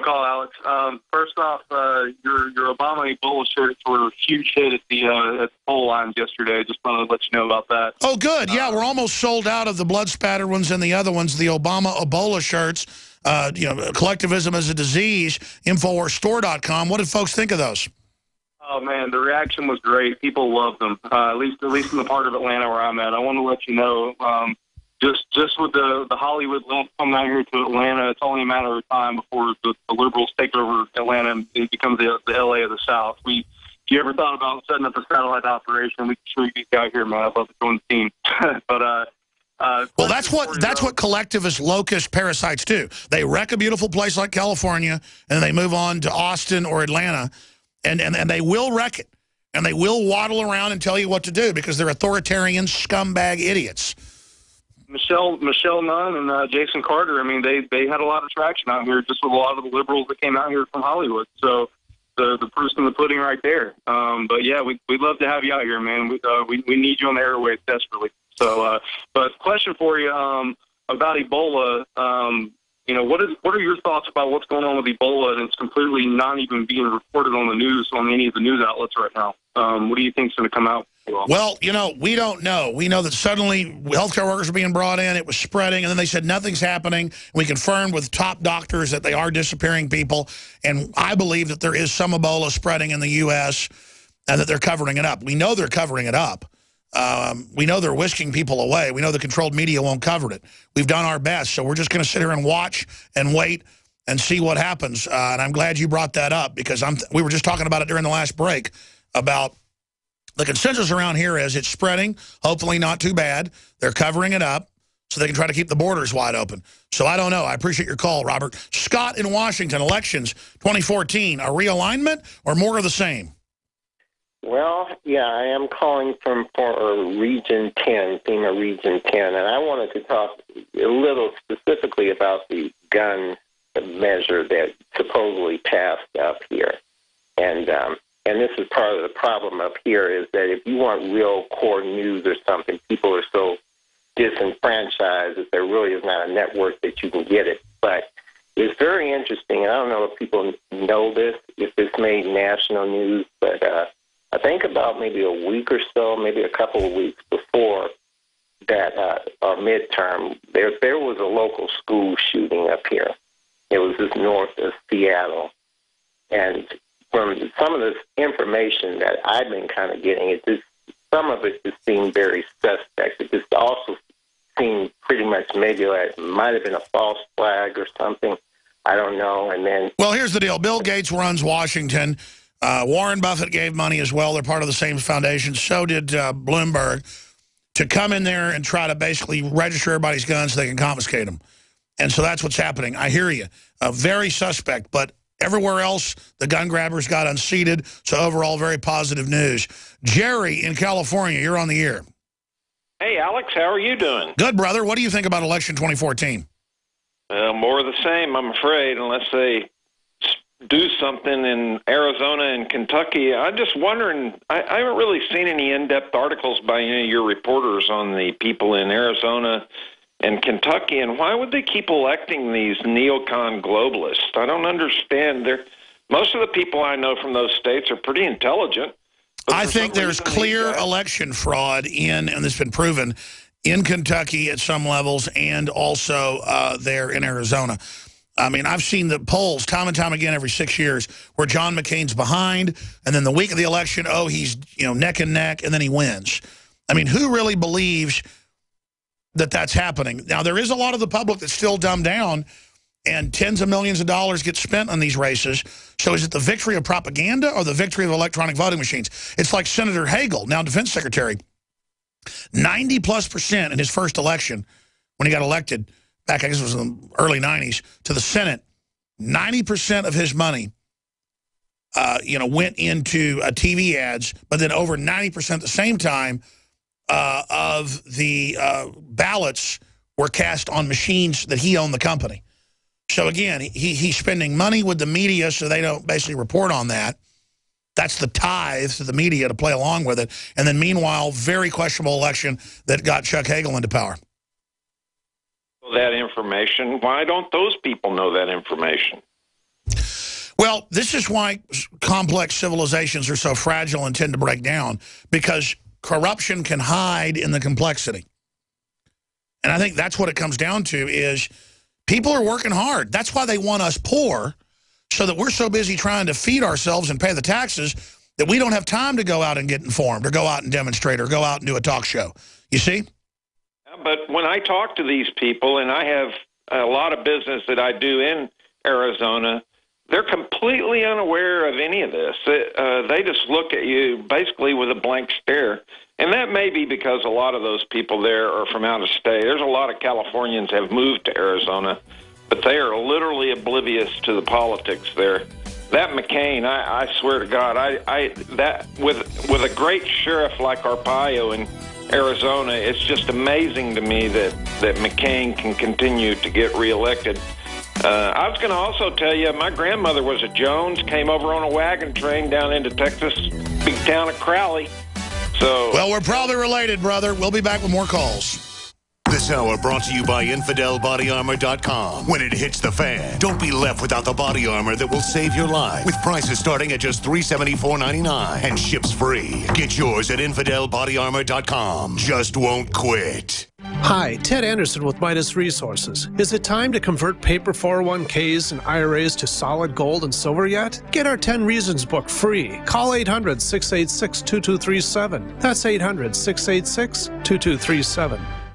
call, Alex. Um, first off, uh, your your Obama Ebola shirts were a huge hit at the uh, at the poll lines yesterday. Just wanted to let you know about that. Oh, good. Yeah, uh, we're almost sold out of the blood spattered ones and the other ones, the Obama Ebola shirts. Uh, you know, collectivism as a disease. Infowarsstore.com. What did folks think of those? Oh man, the reaction was great. People loved them. Uh, at least, at least in the part of Atlanta where I'm at. I want to let you know. Um, just just with the the Hollywood coming out here to Atlanta, it's only a matter of time before the, the liberals take over Atlanta and it becomes the, the LA of the South. We, if you ever thought about setting up a satellite operation, we can show you guys out here, man. I'd love to join the team. but uh, uh, well, that's what that's what collectivist locust parasites do. They wreck a beautiful place like California, and they move on to Austin or Atlanta, and, and, and they will wreck it. And they will waddle around and tell you what to do because they're authoritarian scumbag idiots. Michelle Michelle Nunn and uh, Jason Carter. I mean, they they had a lot of traction out here, just with a lot of the liberals that came out here from Hollywood. So the the proof's in the pudding right there. Um, but yeah, we we'd love to have you out here, man. We uh, we we need you on the airways desperately. So, uh, but question for you um, about Ebola. Um, you know, what is what are your thoughts about what's going on with Ebola? And it's completely not even being reported on the news on any of the news outlets right now. Um, what do you think is going to come out? Well, you know, we don't know. We know that suddenly healthcare workers are being brought in. It was spreading, and then they said nothing's happening. We confirmed with top doctors that they are disappearing people, and I believe that there is some Ebola spreading in the U.S. and that they're covering it up. We know they're covering it up. Um, we know they're whisking people away. We know the controlled media won't cover it. We've done our best, so we're just going to sit here and watch and wait and see what happens. Uh, and I'm glad you brought that up because I'm we were just talking about it during the last break about the consensus around here is it's spreading, hopefully not too bad. They're covering it up so they can try to keep the borders wide open. So I don't know. I appreciate your call, Robert. Scott in Washington, elections 2014, a realignment or more of the same? Well, yeah, I am calling from for Region 10, FEMA Region 10, and I wanted to talk a little specifically about the gun measure that supposedly passed up here. And um, and this is part of the problem up here is that if you want real core news or something, people are so disenfranchised that there really is not a network that you can get it. But it's very interesting, and I don't know if people know this, if this made national news, but uh, I think about maybe a week or so, maybe a couple of weeks before that uh, our midterm, there there was a local school shooting up here. It was just north of Seattle, and from some of this information that I've been kind of getting, it just some of it just seemed very suspect. It just also seemed pretty much maybe like it might have been a false flag or something. I don't know. And then, well, here's the deal: Bill Gates runs Washington. Uh, Warren Buffett gave money as well. They're part of the same foundation. So did uh, Bloomberg to come in there and try to basically register everybody's guns so they can confiscate them. And so that's what's happening. I hear you. Uh, very suspect, but everywhere else, the gun grabbers got unseated. So overall, very positive news. Jerry in California, you're on the air. Hey, Alex, how are you doing? Good, brother. What do you think about election 2014? Uh, more of the same, I'm afraid, unless they do something in Arizona and Kentucky. I'm just wondering. I, I haven't really seen any in-depth articles by any of your reporters on the people in Arizona and Kentucky, and why would they keep electing these neocon globalists? I don't understand. They're most of the people I know from those states are pretty intelligent. I think there's clear election fraud in, and this has been proven, in Kentucky at some levels and also uh, there in Arizona. I mean, I've seen the polls time and time again every six years where John McCain's behind, and then the week of the election, oh, he's you know neck and neck, and then he wins. I mean, who really believes that that's happening? Now, there is a lot of the public that's still dumbed down, and tens of millions of dollars get spent on these races. So is it the victory of propaganda or the victory of electronic voting machines? It's like Senator Hagel, now defense secretary, 90 plus percent in his first election when he got elected – back, I guess it was in the early 90s, to the Senate, 90% of his money, uh, you know, went into uh, TV ads, but then over 90% at the same time uh, of the uh, ballots were cast on machines that he owned the company. So again, he, he's spending money with the media so they don't basically report on that. That's the tithe to the media to play along with it. And then meanwhile, very questionable election that got Chuck Hagel into power that information. Why don't those people know that information? Well, this is why complex civilizations are so fragile and tend to break down, because corruption can hide in the complexity. And I think that's what it comes down to is people are working hard. That's why they want us poor, so that we're so busy trying to feed ourselves and pay the taxes that we don't have time to go out and get informed or go out and demonstrate or go out and do a talk show. You see? But when I talk to these people, and I have a lot of business that I do in Arizona, they're completely unaware of any of this. Uh, they just look at you basically with a blank stare. And that may be because a lot of those people there are from out of state. There's a lot of Californians have moved to Arizona, but they are literally oblivious to the politics there. That McCain, I, I swear to God, I, I that with with a great sheriff like Arpaio in Arizona, it's just amazing to me that that McCain can continue to get reelected. Uh, I was going to also tell you, my grandmother was a Jones, came over on a wagon train down into Texas, big town of Crowley. So, well, we're probably related, brother. We'll be back with more calls. This hour brought to you by InfidelBodyArmor.com. When it hits the fan, don't be left without the body armor that will save your life. With prices starting at just $374.99 and ships free. Get yours at InfidelBodyArmor.com. Just won't quit. Hi, Ted Anderson with Midas Resources. Is it time to convert paper 401ks and IRAs to solid gold and silver yet? Get our 10 Reasons book free. Call 800 686 2237. That's 800 686 2237 learned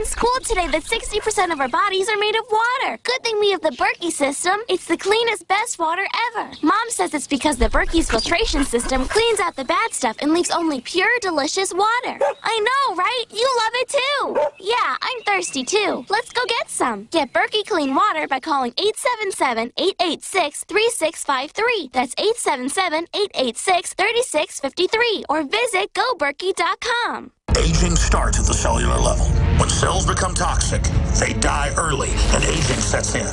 in school today that 60% of our bodies are made of water. Good thing we have the Berkey system. It's the cleanest, best water ever. Mom says it's because the Berkey's filtration system cleans out the bad stuff and leaves only pure, delicious water. I know, right? You love it too. Yeah, I'm thirsty too. Let's go get some. Get Berkey clean water by calling 877-886-3653. That's 877-886-3653 or visit goberkey.com. Aging starts at the cellular level. When cells become toxic, they die early and aging sets in.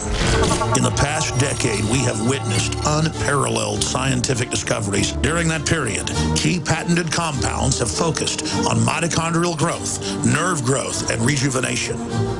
In the past decade, we have witnessed unparalleled scientific discoveries. During that period, key patented compounds have focused on mitochondrial growth, nerve growth, and rejuvenation.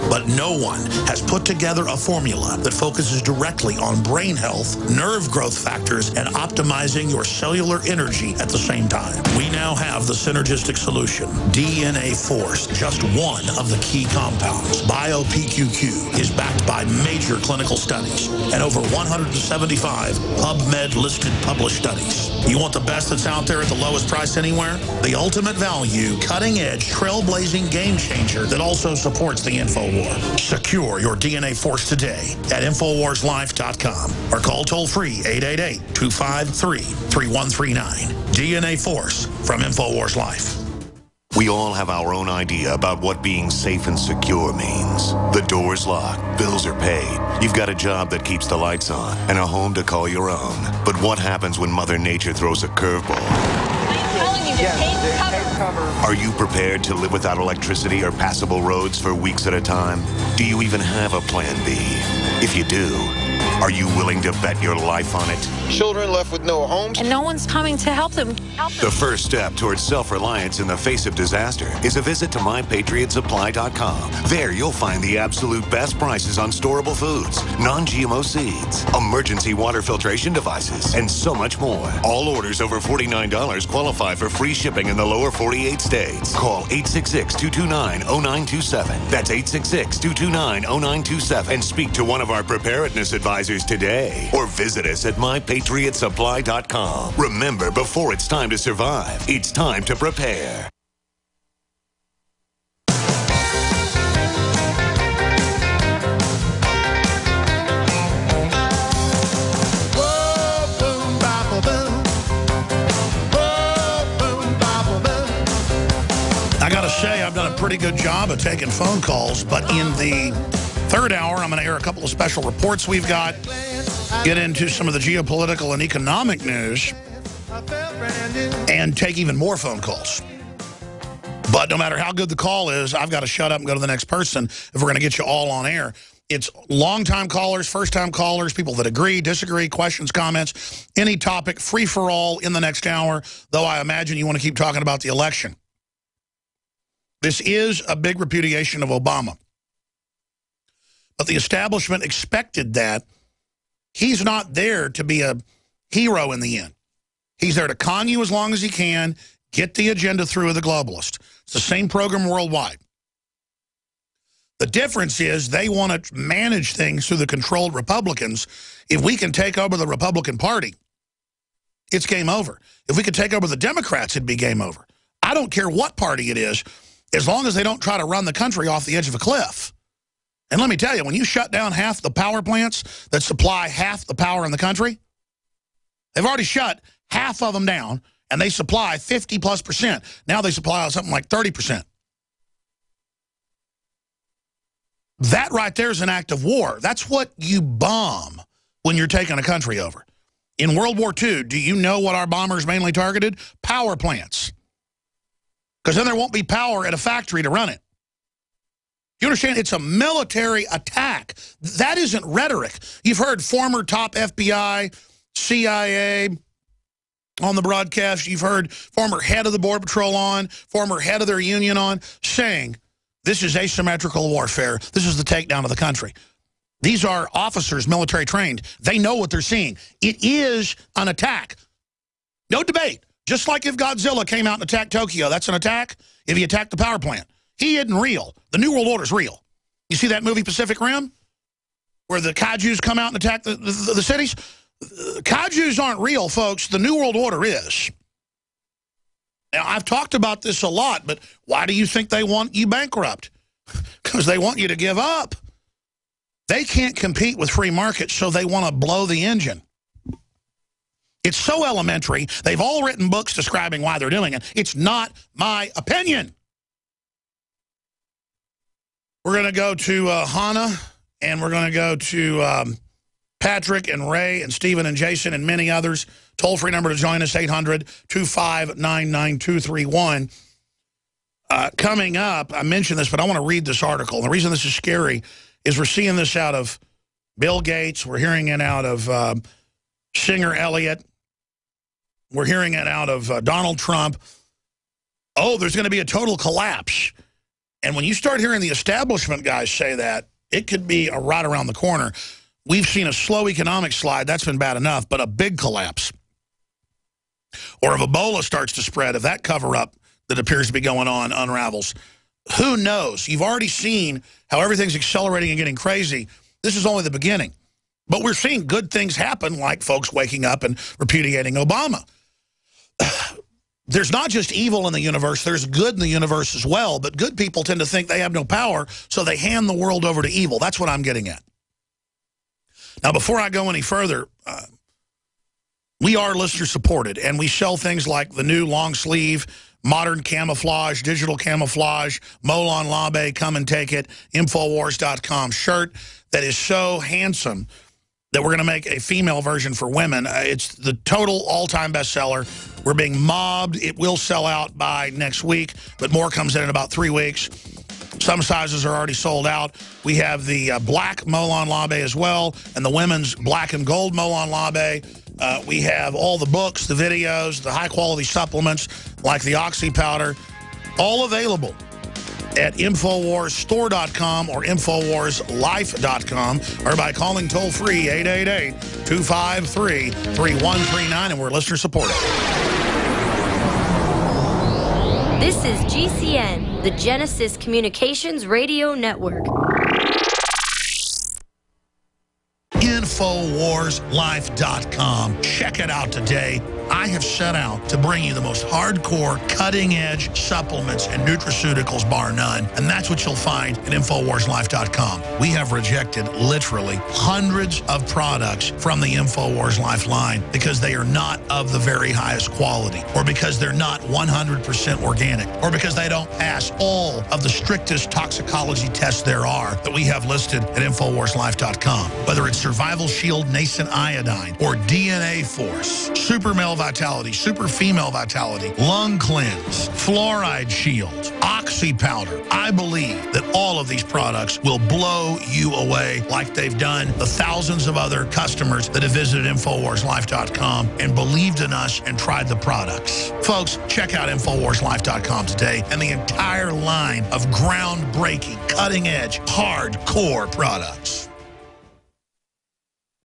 But no one has put together a formula that focuses directly on brain health, nerve growth factors, and optimizing your cellular energy at the same time. We now have the synergistic solution, DNA Force, just one of the key compounds. BioPQQ is backed by major clinical studies and over 175 PubMed-listed published studies. You want the best that's out there at the lowest price anywhere? The ultimate value, cutting-edge, trailblazing game changer that also supports the InfoWar. Secure your DNA Force today at InfoWarsLife.com or call toll-free 888-253-3139. DNA Force from InfoWars Life. We all have our own idea about what being safe and secure means. The door's locked, bills are paid, you've got a job that keeps the lights on, and a home to call your own. But what happens when Mother Nature throws a curveball? Are you prepared to live without electricity or passable roads for weeks at a time? Do you even have a plan B? If you do, are you willing to bet your life on it? Children left with no homes. And no one's coming to help them. Help them. The first step towards self-reliance in the face of disaster is a visit to MyPatriotSupply.com. There you'll find the absolute best prices on storable foods, non-GMO seeds, emergency water filtration devices, and so much more. All orders over $49 qualify for free shipping in the lower 48 states. Call 866-229-0927. That's 866-229-0927 and speak to one of our preparedness advisors today or visit us at mypatriotsupply.com. Remember, before it's time to survive, it's time to prepare. I got to say, I've done a pretty good job of taking phone calls, but in the Third hour, I'm going to air a couple of special reports we've got, get into some of the geopolitical and economic news, and take even more phone calls. But no matter how good the call is, I've got to shut up and go to the next person if we're going to get you all on air. It's long-time callers, first-time callers, people that agree, disagree, questions, comments, any topic, free for all in the next hour, though I imagine you want to keep talking about the election. This is a big repudiation of Obama. But the establishment expected that He's not there to be a hero in the end. He's there to con you as long as he can, get the agenda through of the globalist. It's the same program worldwide. The difference is they want to manage things through the controlled Republicans. If we can take over the Republican Party, it's game over. If we could take over the Democrats, it'd be game over. I don't care what party it is, as long as they don't try to run the country off the edge of a cliff. And let me tell you, when you shut down half the power plants that supply half the power in the country, they've already shut half of them down, and they supply 50 plus percent. Now they supply something like 30 percent. That right there is an act of war. That's what you bomb when you're taking a country over. In World War II, do you know what our bombers mainly targeted? Power plants. Because then there won't be power at a factory to run it. You understand? It's a military attack. That isn't rhetoric. You've heard former top FBI, CIA on the broadcast. You've heard former head of the Border Patrol on, former head of their union on, saying this is asymmetrical warfare. This is the takedown of the country. These are officers, military trained. They know what they're seeing. It is an attack. No debate. Just like if Godzilla came out and attacked Tokyo, that's an attack. If he attacked the power plant. He isn't real. The New World Order is real. You see that movie Pacific Rim? Where the kaijus come out and attack the, the, the cities? Kaijus aren't real, folks. The New World Order is. Now, I've talked about this a lot, but why do you think they want you bankrupt? Because they want you to give up. They can't compete with free markets, so they want to blow the engine. It's so elementary. They've all written books describing why they're doing it. It's not my opinion. We're going to go to uh, Hannah, and we're going to go to um, Patrick and Ray and Stephen and Jason and many others. Toll-free number to join us, 800-259-9231. Uh, coming up, I mentioned this, but I want to read this article. The reason this is scary is we're seeing this out of Bill Gates. We're hearing it out of uh, Singer Elliott. We're hearing it out of uh, Donald Trump. Oh, there's going to be a total collapse. And when you start hearing the establishment guys say that, it could be a right around the corner. We've seen a slow economic slide. That's been bad enough, but a big collapse. Or if Ebola starts to spread, if that cover-up that appears to be going on unravels, who knows? You've already seen how everything's accelerating and getting crazy. This is only the beginning. But we're seeing good things happen, like folks waking up and repudiating Obama. There's not just evil in the universe, there's good in the universe as well, but good people tend to think they have no power, so they hand the world over to evil. That's what I'm getting at. Now, before I go any further, uh, we are listener supported, and we sell things like the new long sleeve, modern camouflage, digital camouflage, Molon Labe, come and take it, Infowars.com shirt that is so handsome that we're going to make a female version for women. Uh, it's the total all-time bestseller. We're being mobbed. It will sell out by next week, but more comes in in about three weeks. Some sizes are already sold out. We have the uh, black Molon Labe as well, and the women's black and gold Molon Labe. Uh, we have all the books, the videos, the high-quality supplements like the Oxy Powder, all available at InfoWarsStore.com or InfoWarsLife.com or by calling toll-free 888-253-3139, and we're listener supported. This is GCN, the Genesis Communications Radio Network. InfoWarsLife.com. Check it out today. I have set out to bring you the most hardcore, cutting-edge supplements and nutraceuticals, bar none. And that's what you'll find at InfoWarsLife.com. We have rejected literally hundreds of products from the InfoWars Life line because they are not of the very highest quality, or because they're not 100% organic, or because they don't pass all of the strictest toxicology tests there are that we have listed at InfoWarsLife.com. Whether it's Survival Shield Nascent Iodine or DNA Force, Super Male Vitality, Super Female Vitality, Lung Cleanse, Fluoride Shield, Oxy Powder. I believe that all of these products will blow you away like they've done the thousands of other customers that have visited InfoWarsLife.com and believed in us and tried the products. Folks, check out InfoWarsLife.com today and the entire line of groundbreaking, cutting-edge, hardcore products.